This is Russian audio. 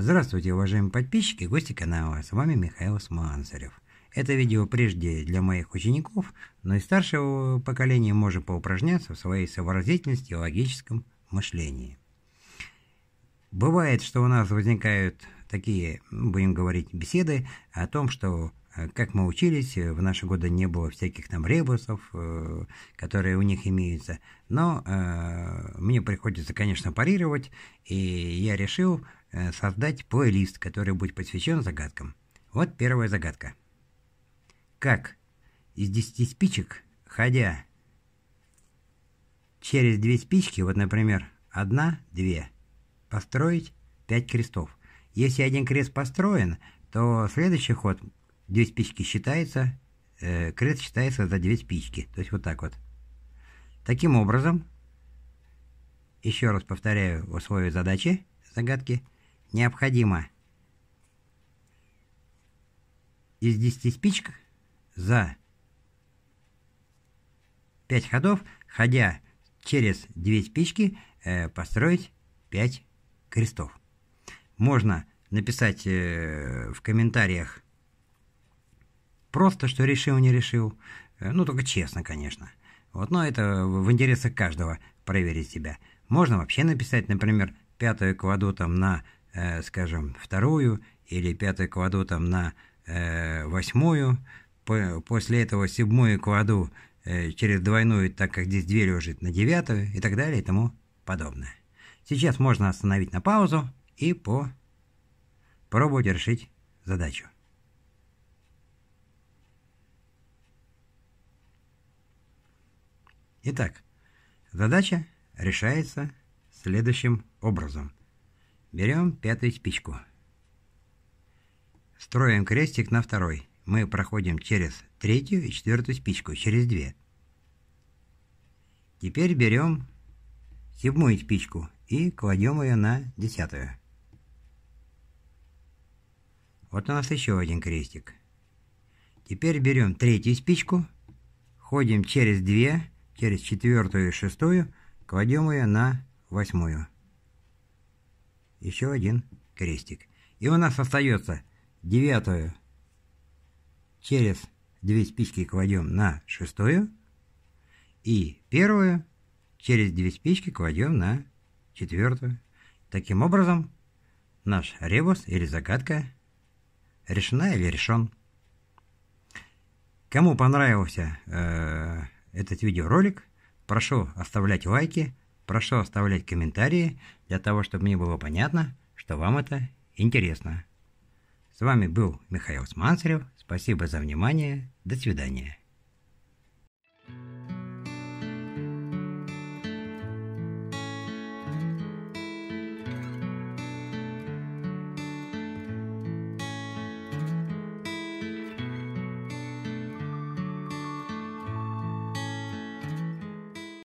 Здравствуйте, уважаемые подписчики и гости канала, с вами Михаил Сманцарев. Это видео прежде для моих учеников, но и старшего поколения может поупражняться в своей сообразительности и логическом мышлении. Бывает, что у нас возникают такие, будем говорить, беседы о том, что э, как мы учились, э, в наши годы не было всяких там ребусов, э, которые у них имеются, но мне приходится, конечно, парировать, и я решил создать плейлист, который будет посвящен загадкам. Вот первая загадка. Как из 10 спичек, ходя через две спички, вот, например, одна, две, построить 5 крестов. Если один крест построен, то следующий ход, две спички считается, э, крест считается за две спички. То есть вот так вот. Таким образом, еще раз повторяю условия задачи, загадки – необходимо из 10 спичек за 5 ходов, ходя через 2 спички, э, построить 5 крестов. Можно написать э, в комментариях просто, что решил, не решил. Э, ну, только честно, конечно. Вот, но это в интересах каждого проверить себя. Можно вообще написать, например, пятую кладу там на э, скажем, вторую или пятую кладу там на э, восьмую, по, после этого седьмую кладу э, через двойную, так как здесь две лежит, на девятую и так далее и тому подобное. Сейчас можно остановить на паузу и по пробовать решить задачу. Итак, задача решается следующим образом. Берем пятую спичку. Строим крестик на второй. Мы проходим через третью и четвертую спичку, через две. Теперь берем седьмую спичку и кладем ее на десятую. Вот у нас еще один крестик. Теперь берем третью спичку, ходим через две, через четвертую и шестую, кладем ее на восьмую еще один крестик. И у нас остается девятую через две спички кладем на шестую и первую через две спички кладем на четвертую. Таким образом, наш ребус или загадка решена или решен. Кому понравился э, этот видеоролик, прошу оставлять лайки, Прошу оставлять комментарии для того, чтобы мне было понятно, что вам это интересно. С вами был Михаил Сманцарев. Спасибо за внимание. До свидания.